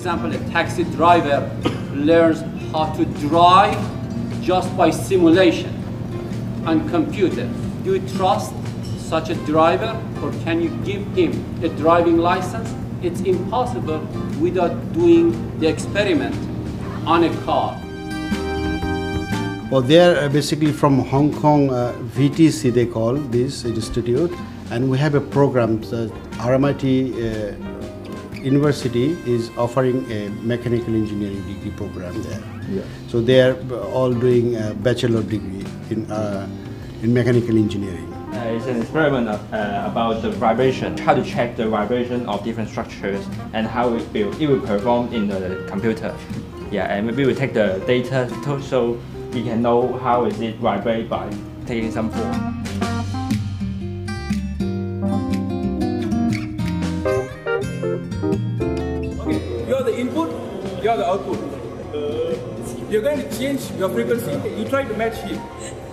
example, a taxi driver learns how to drive just by simulation on computer. Do you trust such a driver or can you give him a driving license? It's impossible without doing the experiment on a car. Well, they're uh, basically from Hong Kong uh, VTC, they call this institute, and we have a program. Uh, RMIT uh, University is offering a mechanical engineering degree program there. Yeah. So they are all doing a bachelor degree in, uh, in mechanical engineering. Uh, it's an experiment of, uh, about the vibration, how to check the vibration of different structures and how it will, it will perform in the computer. Yeah, and maybe we take the data to, so we can know how is it vibrate by taking some form. You're the output. You're going to change your frequency. You try to match him.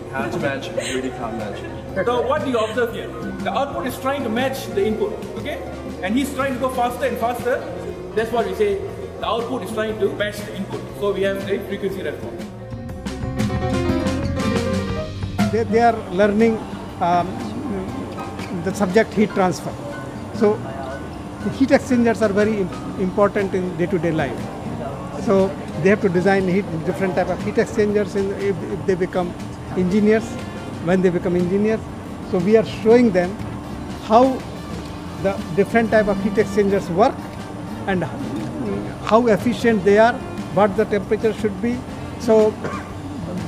Can't match, really can't match. So what do you observe here? The output is trying to match the input, okay? And he's trying to go faster and faster. That's what we say. The output is trying to match the input. So we have a frequency response. They, they are learning um, the subject heat transfer. So the heat exchangers are very im- important in day-to-day life. So they have to design heat, different type of heat exchangers in, if, if they become engineers, when they become engineers. So we are showing them how the different type of heat exchangers work and how efficient they are, what the temperature should be. So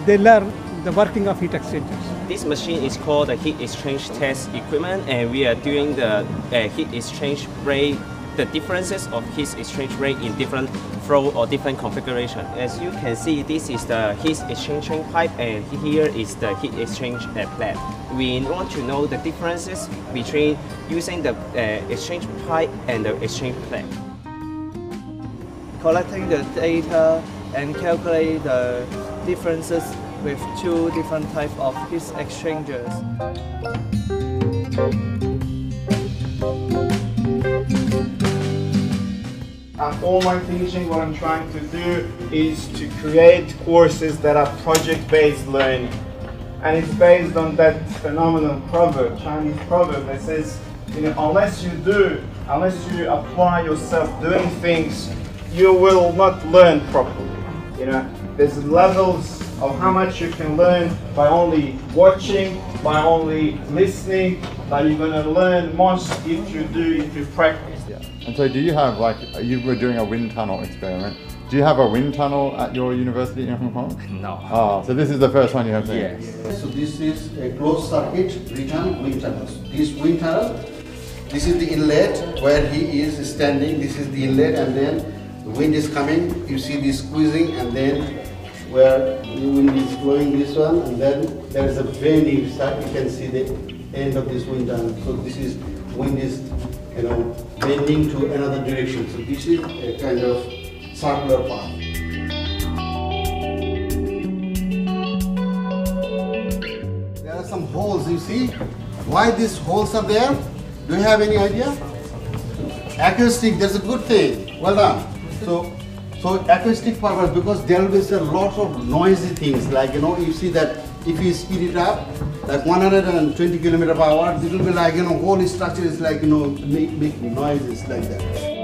they learn the working of heat exchangers. This machine is called the heat exchange test equipment, and we are doing the uh, heat exchange rate, the differences of heat exchange rate in different flow or different configuration. As you can see, this is the heat exchange pipe, and here is the heat exchange uh, plate. We want to know the differences between using the uh, exchange pipe and the exchange plate. Collecting the data and calculate the differences with two different types of heat exchangers. All my teaching, what I'm trying to do is to create courses that are project-based learning. And it's based on that phenomenal proverb, Chinese proverb that says, you know, unless you do, unless you apply yourself doing things, you will not learn properly. You know, there's levels of how much you can learn by only watching, by only listening, but you're going to learn most if you do, if you practice. And so, do you have like you were doing a wind tunnel experiment? Do you have a wind tunnel at your university in Hong Kong? No. Ah, so this is the first one you have seen. Yes. So this is a closed circuit return wind tunnels. This wind tunnel, this is the inlet where he is standing. This is the inlet, and then the wind is coming. You see this squeezing, and then where the wind is blowing this one, and then there is a vane inside. You can see the end of this wind tunnel. So this is wind is you know bending to another direction. So this is a kind of circular path. There are some holes, you see? Why these holes are there? Do you have any idea? Acoustic, that's a good thing. Well done. So, so acoustic purpose because there be a lot of noisy things like you know you see that if you speed it up like 120 kilometer per hour it will be like you know whole structure is like you know make, make noises like that.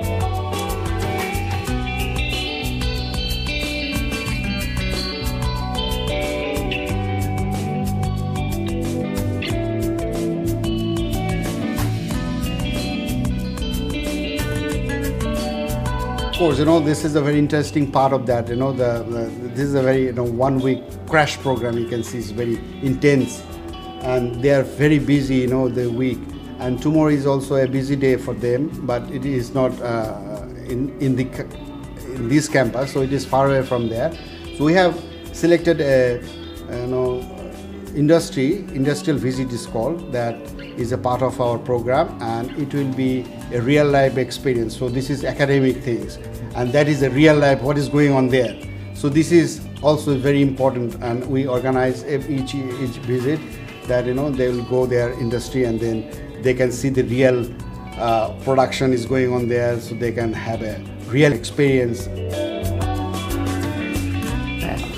Of course, you know this is a very interesting part of that. You know, the, the this is a very you know one week crash program. You can see it's very intense, and they are very busy. You know, the week, and tomorrow is also a busy day for them. But it is not uh, in in the in this campus, so it is far away from there. So we have selected a you know industry industrial visit is called that is a part of our program and it will be a real life experience so this is academic things and that is a real life what is going on there so this is also very important and we organize each each visit that you know they will go their industry and then they can see the real uh, production is going on there so they can have a real experience.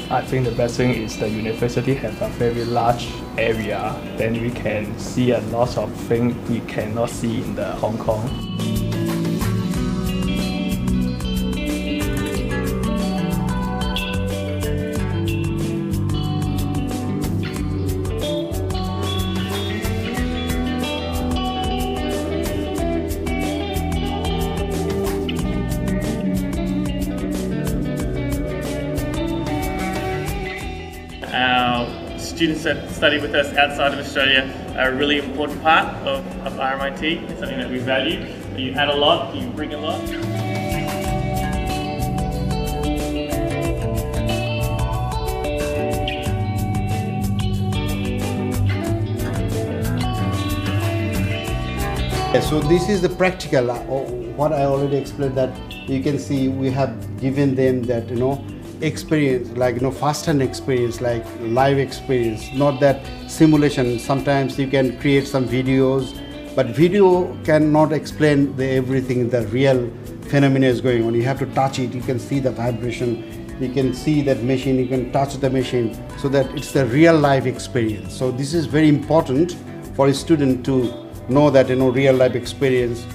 I think the best thing is the university have a very large area, then we can see a lot of things we cannot see in the Hong Kong. Students that study with us outside of Australia are a really important part of, of RMIT. It's something that we value. You add a lot, you bring a lot. So this is the practical, uh, what I already explained that you can see we have given them that, you know, experience, like, you know, first-hand experience, like live experience, not that simulation. Sometimes you can create some videos, but video cannot explain the everything, the real phenomena is going on. You have to touch it, you can see the vibration, you can see that machine, you can touch the machine, so that it's the real life experience. So this is very important for a student to know that you know real life experience